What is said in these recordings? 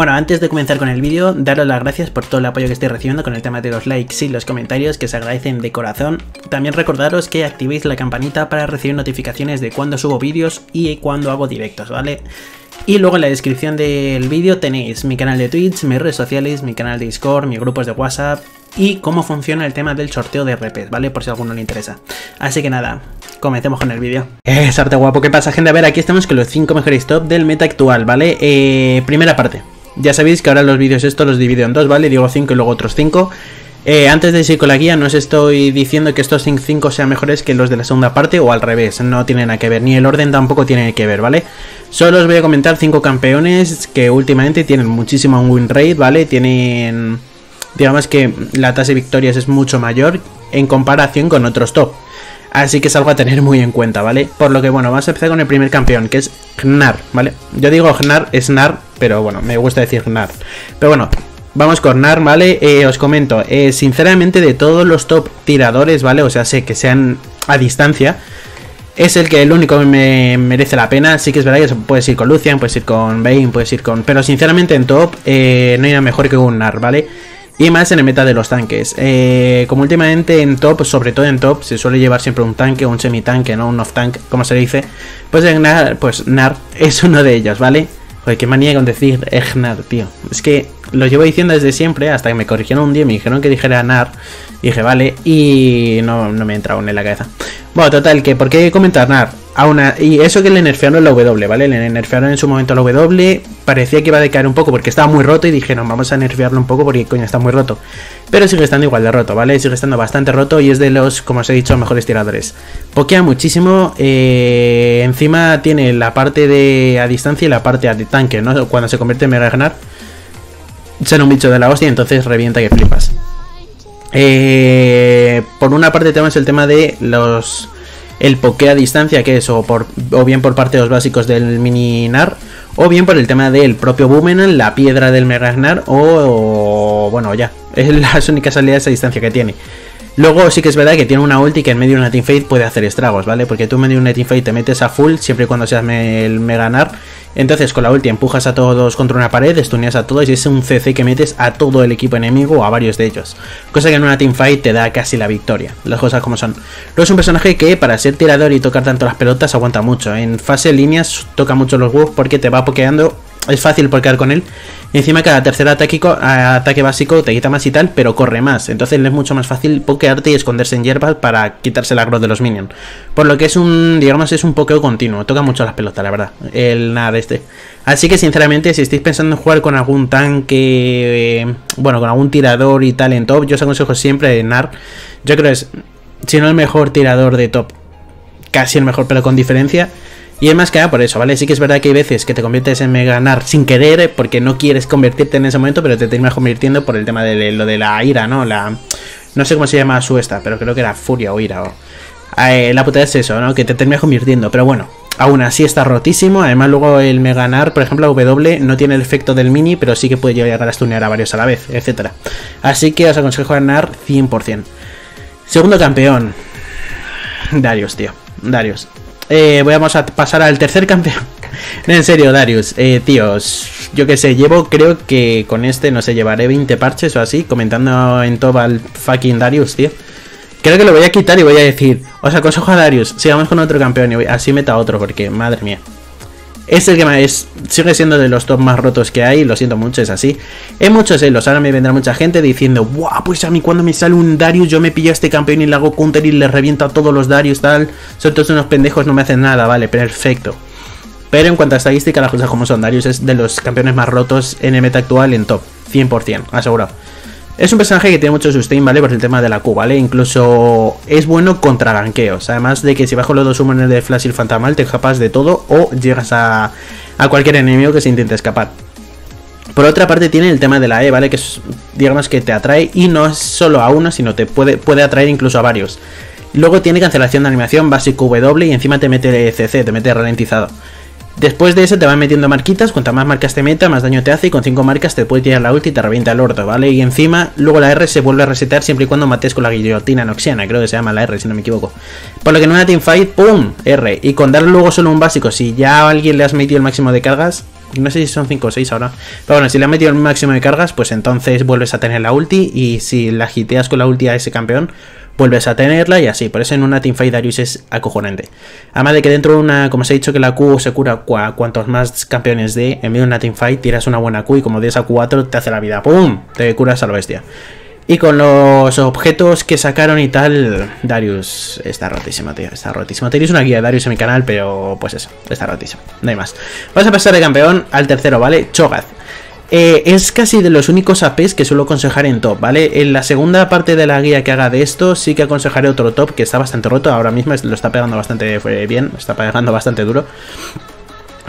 Bueno, antes de comenzar con el vídeo, daros las gracias por todo el apoyo que estoy recibiendo con el tema de los likes y los comentarios que se agradecen de corazón. También recordaros que activéis la campanita para recibir notificaciones de cuando subo vídeos y cuando hago directos, ¿vale? Y luego en la descripción del vídeo tenéis mi canal de Twitch, mis redes sociales, mi canal de Discord, mis grupos de WhatsApp y cómo funciona el tema del sorteo de RPs, ¿vale? Por si a alguno le interesa. Así que nada, comencemos con el vídeo. Es arte guapo, ¿qué pasa gente? A ver, aquí estamos con los 5 mejores top del meta actual, ¿vale? Eh, primera parte. Ya sabéis que ahora los vídeos estos los divido en dos, ¿vale? Digo 5 y luego otros 5. Eh, antes de seguir con la guía, no os estoy diciendo que estos 5 sean mejores que los de la segunda parte o al revés, no tienen nada que ver, ni el orden tampoco tiene que ver, ¿vale? Solo os voy a comentar 5 campeones que últimamente tienen muchísimo win rate, ¿vale? Tienen, digamos que la tasa de victorias es mucho mayor en comparación con otros top. Así que es algo a tener muy en cuenta, ¿vale? Por lo que, bueno, vamos a empezar con el primer campeón, que es Gnar, ¿vale? Yo digo Gnar, es Gnar, pero bueno, me gusta decir Gnar. Pero bueno, vamos con Gnar, ¿vale? Eh, os comento, eh, sinceramente de todos los top tiradores, ¿vale? O sea, sé que sean a distancia, es el que el único que me merece la pena. Sí que es verdad que puedes ir con Lucian, puedes ir con Bane, puedes ir con... Pero sinceramente en top eh, no hay nada mejor que un Gnar, ¿vale? Y más en el meta de los tanques. Como últimamente en top, sobre todo en top, se suele llevar siempre un tanque, un semi-tanque, no un off-tank, como se dice. Pues Nar, pues Nar es uno de ellos, ¿vale? Joder, qué manía con decir Egnar, tío. Es que lo llevo diciendo desde siempre, hasta que me corrigieron un día y me dijeron que dijera Nar. Dije, vale, y no, no me entra aún en la cabeza. Bueno, total, que ¿por qué comentar Nar? y eso que le nerfearon la W, ¿vale? Le nerfearon en su momento la W, parecía que iba a decaer un poco porque estaba muy roto y dijeron, vamos a nerfearlo un poco porque coño está muy roto. Pero sigue estando igual de roto, ¿vale? Sigue estando bastante roto y es de los, como os he dicho, mejores tiradores. Pokea muchísimo, eh, encima tiene la parte de a distancia y la parte de tanque, ¿no? Cuando se convierte en Mega Gnar, será un bicho de la hostia, entonces revienta que flipas. Eh, por una parte tenemos el tema de los el poke a distancia, que es o, o bien por parte de los básicos del mini NAR, o bien por el tema del propio Boomerang, la piedra del Mega NAR, o, bueno, ya, es las únicas salidas a distancia que tiene. Luego sí que es verdad que tiene una ulti que en medio de una teamfight puede hacer estragos, ¿vale? Porque tú en medio de una teamfight te metes a full siempre y cuando seas el Mega NAR entonces con la ulti empujas a todos contra una pared, estuneas a todos y es un CC que metes a todo el equipo enemigo o a varios de ellos. Cosa que en una teamfight te da casi la victoria, las cosas como son. Luego es un personaje que para ser tirador y tocar tanto las pelotas aguanta mucho. En fase líneas toca mucho los huevos porque te va pokeando es fácil pokear con él. Y encima cada tercer ataque, ataque básico te quita más y tal, pero corre más. Entonces es mucho más fácil pokearte y esconderse en hierbas para quitarse el agro de los minions. Por lo que es un, digamos, es un pokeo continuo. Toca mucho las pelotas, la verdad. El nada este. Así que sinceramente, si estáis pensando en jugar con algún tanque, eh, bueno, con algún tirador y tal en top, yo os aconsejo siempre de NAR. Yo creo que es, si no el mejor tirador de top, casi el mejor, pero con diferencia. Y es más que nada por eso, ¿vale? Sí que es verdad que hay veces que te conviertes en ganar sin querer, porque no quieres convertirte en ese momento, pero te terminas convirtiendo por el tema de lo de la ira, ¿no? La. No sé cómo se llama su esta, pero creo que era furia o ira. O... Eh, la puta es eso, ¿no? Que te terminas convirtiendo, pero bueno. Aún así está rotísimo. Además, luego el Meganar, por ejemplo, W no tiene el efecto del mini, pero sí que puede llegar a stunear a varios a la vez, etcétera. Así que os aconsejo ganar 100%. Segundo campeón. Darius, tío. Darius. Eh, vamos a pasar al tercer campeón. en serio, Darius, eh, tíos, yo que sé, llevo, creo que con este, no sé, llevaré 20 parches o así, comentando en todo al fucking Darius, tío. Creo que lo voy a quitar y voy a decir, os aconsejo a Darius, sigamos con otro campeón y así meta otro, porque madre mía. Es el que más es, sigue siendo de los top más rotos que hay, lo siento mucho, es así. En muchos celos, ahora me vendrá mucha gente diciendo, ¡buah! Pues a mí cuando me sale un Darius, yo me pillo a este campeón y le hago counter y le reviento a todos los Darius, tal. Son todos unos pendejos, no me hacen nada, vale, perfecto. Pero en cuanto a estadística, las cosas como son, Darius es de los campeones más rotos en el meta actual en top, 100%, asegurado. Es un personaje que tiene mucho sustain, ¿vale? Por el tema de la Q, ¿vale? Incluso es bueno contra ganqueos. Además de que si bajo los dos summones de Flash y el Fantamal, te escapas de todo o llegas a, a cualquier enemigo que se intente escapar. Por otra parte tiene el tema de la E, ¿vale? Que digamos que te atrae y no es solo a uno, sino te puede, puede atraer incluso a varios. Luego tiene cancelación de animación básico W y encima te mete CC, te mete ralentizado. Después de eso te van metiendo marquitas, cuanto más marcas te meta, más daño te hace y con 5 marcas te puede tirar la ulti y te revienta el orto, ¿vale? Y encima, luego la R se vuelve a resetear siempre y cuando mates con la guillotina noxiana, creo que se llama la R si no me equivoco. Por lo que en una teamfight, ¡pum! R. Y con darle luego solo un básico, si ya a alguien le has metido el máximo de cargas, No sé si son 5 o 6 ahora. Pero bueno, si le han metido el máximo de cargas, pues entonces vuelves a tener la ulti. Y si la hiteas con la ulti a ese campeón, vuelves a tenerla y así. Por eso en una teamfight Darius es acojonante. Además de que dentro de una, como se ha dicho, que la Q se cura cuantos más campeones de, en medio de una teamfight tiras una buena Q y como des a 4 te hace la vida. ¡Pum! Te curas a la bestia. Y con los objetos que sacaron y tal, Darius está rotísimo, tío. Está rotísimo. Tenéis una guía de Darius en mi canal, pero pues eso, está rotísimo. No hay más. Vamos a pasar de campeón al tercero, ¿vale? Cho'Gath. Eh, es casi de los únicos APs que suelo aconsejar en top, ¿vale? En la segunda parte de la guía que haga de esto, sí que aconsejaré otro top que está bastante roto. Ahora mismo lo está pegando bastante eh, bien, está pegando bastante duro.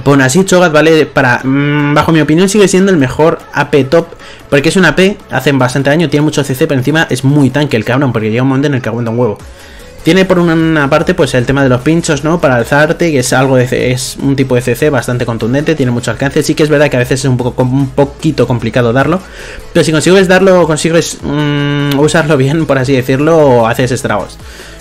Pues así Cho'Gath, ¿vale? Para, mm, bajo mi opinión sigue siendo el mejor AP top Porque es un AP, hacen bastante daño, tiene mucho CC Pero encima es muy tanque el cabrón Porque llega un momento en el que aguanta un huevo tiene por una parte pues el tema de los pinchos, ¿no? Para alzarte, que es algo de es un tipo de CC bastante contundente, tiene mucho alcance. Sí que es verdad que a veces es un poco un poquito complicado darlo, pero si consigues darlo, consigues mm, usarlo bien, por así decirlo, haces estragos.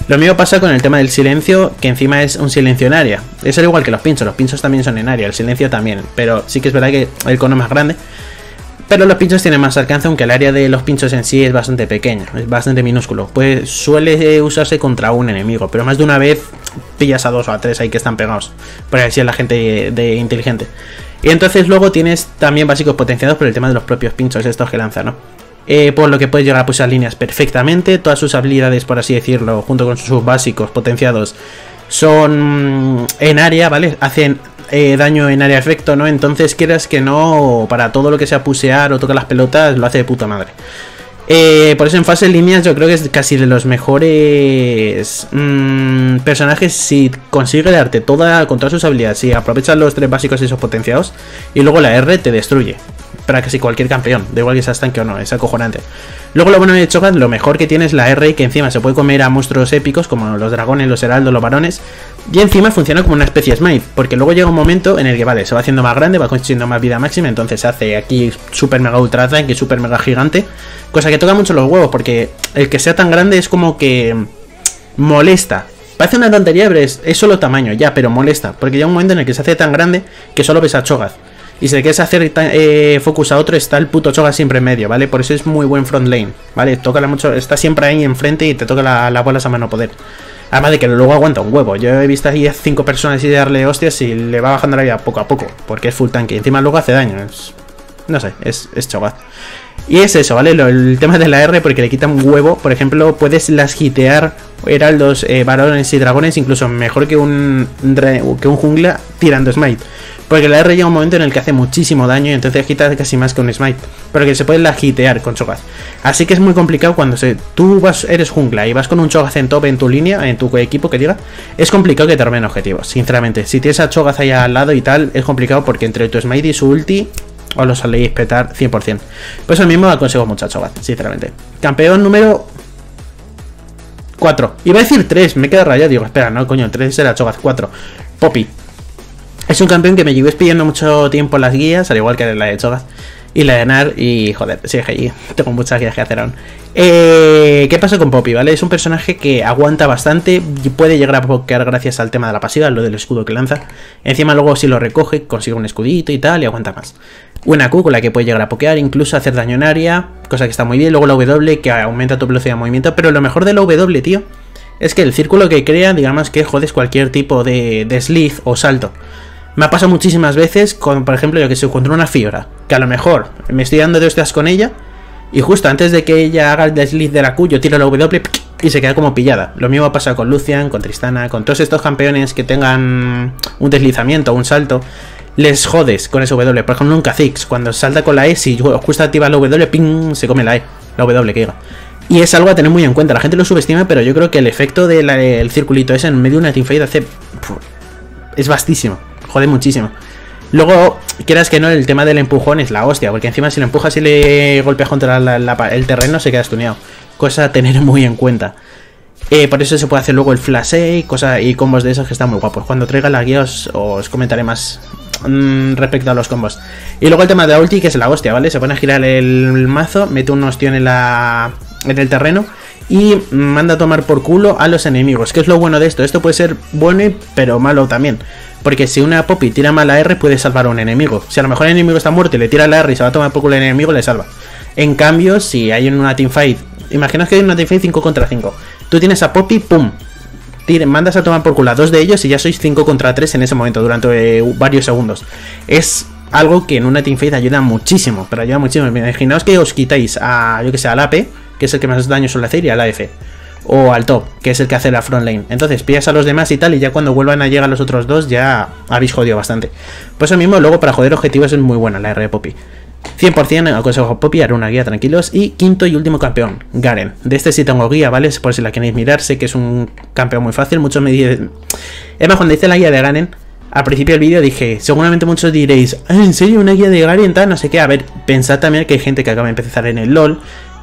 Lo mismo pasa con el tema del silencio, que encima es un silencio en área. Es al igual que los pinchos, los pinchos también son en área, el silencio también, pero sí que es verdad que el cono más grande. Pero los pinchos tienen más alcance, aunque el área de los pinchos en sí es bastante pequeña, es bastante minúsculo. Pues suele usarse contra un enemigo, pero más de una vez pillas a dos o a tres ahí que están pegados. Por así la gente de inteligente. Y entonces luego tienes también básicos potenciados por el tema de los propios pinchos estos que lanzan, ¿no? Eh, por lo que puedes llegar a pulsar líneas perfectamente. Todas sus habilidades, por así decirlo, junto con sus básicos potenciados, son en área, ¿vale? Hacen eh, daño en área efecto, ¿no? Entonces quieras que no, para todo lo que sea pusear o tocar las pelotas, lo hace de puta madre. Eh, por eso en fase líneas yo creo que es casi de los mejores mm, personajes si consigue darte toda, con todas sus habilidades, si aprovechas los tres básicos y esos potenciados y luego la R te destruye. Para casi cualquier campeón, da igual que seas tanque o no, es acojonante. Luego lo bueno de Cho'Gath, lo mejor que tiene es la R que encima se puede comer a monstruos épicos como los dragones, los heraldos, los varones. Y encima funciona como una especie de smite, porque luego llega un momento en el que, vale, se va haciendo más grande, va consiguiendo más vida máxima, entonces se hace aquí super mega ultra tank y super mega gigante. Cosa que toca mucho los huevos, porque el que sea tan grande es como que molesta. Parece una tontería, pero es, solo tamaño, ya, pero molesta. Porque llega un momento en el que se hace tan grande que solo ves a Cho'Gath. Y si le quieres hacer eh, focus a otro, está el puto Cho'Gath siempre en medio, ¿vale? Por eso es muy buen front lane, ¿vale? Toca mucho, está siempre ahí enfrente y te toca las la bolas a mano poder. Además de que luego aguanta un huevo. Yo he visto ahí a cinco personas y darle hostias y le va bajando la vida poco a poco. Porque es full tanque. Y encima luego hace daño. no sé, es, es Y es eso, ¿vale? el tema de la R porque le quita un huevo. Por ejemplo, puedes las hitear heraldos, eh, varones y dragones incluso mejor que un, que un jungla tirando smite. Porque la R llega un momento en el que hace muchísimo daño y entonces quita casi más que un smite. Pero que se puede lagitear con Cho'Gath. Así que es muy complicado cuando se, tú vas, eres jungla y vas con un Cho'Gath en top en tu línea, en tu equipo que diga. Es complicado que te armen objetivos, sinceramente. Si tienes a Cho'Gath ahí al lado y tal, es complicado porque entre tu smite y su ulti os lo saléis petar 100%. Pues el mismo aconsejo mucho a Cho'Gath, sinceramente. Campeón número 4. Iba a decir 3, me queda rayado. Digo, espera, no, coño, 3 era Cho'Gath, 4. Poppy. Es un campeón que me llevo pidiendo mucho tiempo las guías, al igual que la de Cho'Gath y la de Nar. Y joder, sí, allí. Tengo muchas guías que hacer aún. Eh, ¿Qué pasa con Poppy? ¿Vale? Es un personaje que aguanta bastante y puede llegar a pokear gracias al tema de la pasiva, lo del escudo que lanza. Encima, luego, si lo recoge, consigue un escudito y tal, y aguanta más. Una Q con la que puede llegar a pokear, incluso hacer daño en área, cosa que está muy bien. Luego la W que aumenta tu velocidad de movimiento. Pero lo mejor de la W, tío, es que el círculo que crea, digamos que jodes cualquier tipo de, de o salto. Me ha pasado muchísimas veces con, por ejemplo, yo que se encontró una Fiora, que a lo mejor me estoy dando de hostias con ella, y justo antes de que ella haga el desliz de la Q, yo tiro la W y se queda como pillada. Lo mismo pasa con Lucian, con Tristana, con todos estos campeones que tengan un deslizamiento, un salto. Les jodes con ese W. Por ejemplo, un Kha'Zix, cuando salta con la E, si justo activa la W, ping, se come la E, la W que diga. Y es algo a tener muy en cuenta. La gente lo subestima, pero yo creo que el efecto del circulito ese en medio de una teamfight hace. es vastísimo jode muchísimo. Luego, quieras que no, el tema del empujón es la hostia, porque encima si lo empujas y le golpeas contra el terreno se queda estuneado. Cosa a tener muy en cuenta. Eh, por eso se puede hacer luego el flash y cosa, y combos de esos que están muy guapos. Cuando traiga la guía os, comentaré más mm, respecto a los combos. Y luego el tema de la ulti, que es la hostia, ¿vale? Se pone a girar el, mazo, mete un ostión en, la, en el terreno y manda a tomar por culo a los enemigos. ¿Qué es lo bueno de esto? Esto puede ser bueno pero malo también. Porque si una Poppy tira mal la R puede salvar a un enemigo. Si a lo mejor el enemigo está muerto y le tira la R y se va a tomar por culo el enemigo, le salva. En cambio, si hay una teamfight, imaginaos que hay una teamfight 5 contra 5. Tú tienes a Poppy, ¡pum! mandas a tomar por culo a dos de ellos y ya sois 5 contra 3 en ese momento, durante eh, varios segundos. Es algo que en una teamfight ayuda muchísimo, pero ayuda muchísimo. Imaginaos que os quitáis a, yo que sé, al AP, que es el que más daño suele hacer, y al AF. O al top, que es el que hace la front lane. Entonces pillas a los demás y tal, y ya cuando vuelvan a llegar los otros dos, ya habéis jodido bastante. Pues eso mismo, luego para joder objetivos es muy buena la R de Poppy. 100% aconsejo a Poppy, haré una guía tranquilos. Y quinto y último campeón, Garen. De este sí tengo guía, ¿vale? Por si la queréis mirar, sé que es un campeón muy fácil. Muchos me dicen. Es más, cuando hice la guía de Garen, al principio del vídeo dije, seguramente muchos diréis, ah, ¿en serio una guía de Garen tal? No sé qué. A ver, pensad también que hay gente que acaba de empezar en el LOL,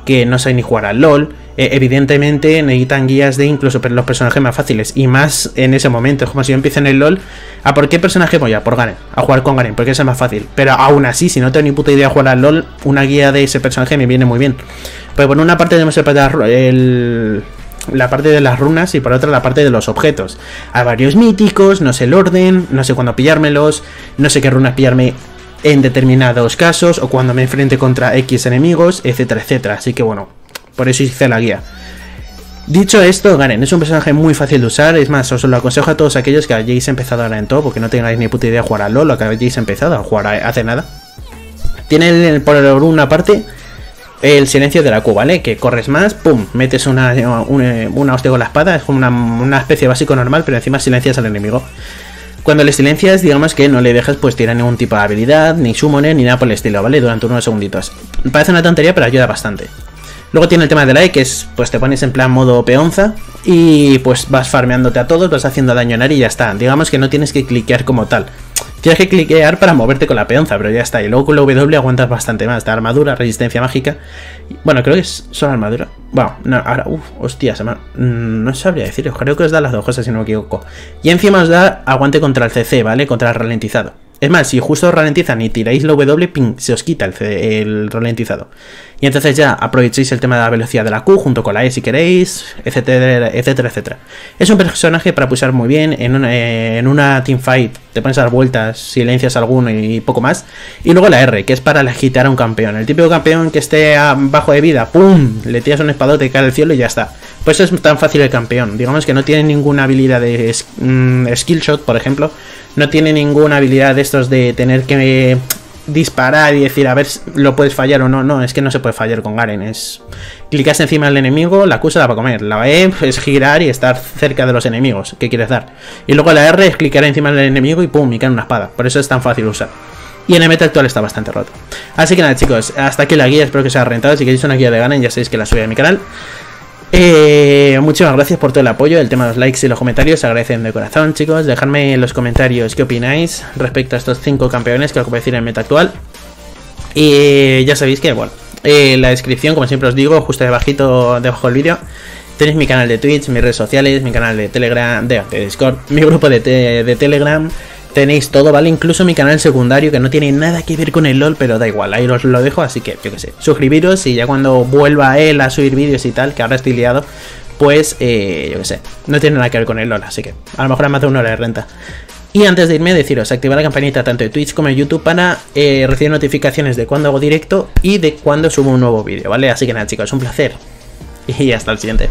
que no sabe ni jugar al LOL. Eh, evidentemente necesitan guías de incluso los personajes más fáciles. Y más en ese momento. Es como si yo empiezo en el LOL. ¿A por qué personaje voy a? Por Garen. A jugar con Garen. Porque es el más fácil. Pero aún así, si no tengo ni puta idea de jugar al LOL, una guía de ese personaje me viene muy bien. Pues por una parte tenemos el, la parte de las runas y por otra la parte de los objetos. Hay varios míticos, no sé el orden, no sé cuándo pillármelos, no sé qué runas pillarme en determinados casos o cuando me enfrente contra X enemigos, etcétera, etcétera. Así que bueno, por eso hice la guía. Dicho esto, Garen es un personaje muy fácil de usar, es más, os lo aconsejo a todos aquellos que hayáis empezado ahora en todo, porque no tengáis ni puta idea de jugar a LoL, que hayáis empezado a jugar hace nada. Tiene por una parte el silencio de la Q, ¿vale? Que corres más, pum, metes una, una, hostia con la espada, es como una, una especie básico normal, pero encima silencias al enemigo. Cuando le silencias, digamos que no le dejas pues tirar ningún tipo de habilidad, ni summoner, ni nada por el estilo, ¿vale? Durante unos segunditos. Parece una tontería, pero ayuda bastante. Luego tiene el tema de la E, que es, pues te pones en plan modo peonza y pues vas farmeándote a todos, vas haciendo daño en área y ya está. Digamos que no tienes que cliquear como tal. Tienes que cliquear para moverte con la peonza, pero ya está. Y luego con la W aguantas bastante más. De armadura, resistencia mágica. Bueno, creo que es solo armadura. Bueno, no, ahora, uff, hostia, se me... Mm, no sabría deciros. Creo que os da las dos cosas si no me equivoco. Y encima os da aguante contra el CC, ¿vale? Contra el ralentizado. Es más, si justo ralentizan y tiráis la W, ping, se os quita el, el, ralentizado. Y entonces ya aprovechéis el tema de la velocidad de la Q junto con la E si queréis, etcétera, etcétera, etcétera. Es un personaje para pulsar muy bien en una, en una teamfight. Te pones a dar vueltas, silencias alguno y poco más. Y luego la R, que es para agitar a un campeón. El típico campeón que esté bajo de vida, ¡pum! Le tiras un espadote, cae al cielo y ya está. Pues es tan fácil el campeón. Digamos que no tiene ninguna habilidad de mm, skill shot, por ejemplo no tiene ninguna habilidad de estos de tener que disparar y decir a ver si lo puedes fallar o no. No, es que no se puede fallar con Garen. Es clicas encima del enemigo, la Q se la va a comer. La E es girar y estar cerca de los enemigos que quieres dar. Y luego la R es clicar encima del enemigo y pum, y cae una espada. Por eso es tan fácil usar. Y en el meta actual está bastante roto. Así que nada, chicos, hasta aquí la guía. Espero que os haya rentado. Si queréis una guía de Garen, ya sabéis que la subí a mi canal. Eh, muchísimas gracias por todo el apoyo, el tema de los likes y los comentarios, se agradecen de corazón chicos, dejadme en los comentarios qué opináis respecto a estos 5 campeones que decir en meta actual. Y ya sabéis que, bueno, en eh, la descripción, como siempre os digo, justo debajito, debajo del vídeo, tenéis mi canal de Twitch, mis redes sociales, mi canal de Telegram, de, Discord, mi grupo de Telegram, tenéis todo, ¿vale? Incluso mi canal secundario que no tiene nada que ver con el LOL, pero da igual, ahí os lo dejo, así que yo qué sé, suscribiros y ya cuando vuelva él a subir vídeos y tal, que ahora estoy liado, pues eh, yo qué sé, no tiene nada que ver con el LOL, así que a lo mejor a más de una hora de renta. Y antes de irme, deciros, activar la campanita tanto de Twitch como de YouTube para eh, recibir notificaciones de cuando hago directo y de cuando subo un nuevo vídeo, ¿vale? Así que nada, chicos, un placer. Y hasta el siguiente.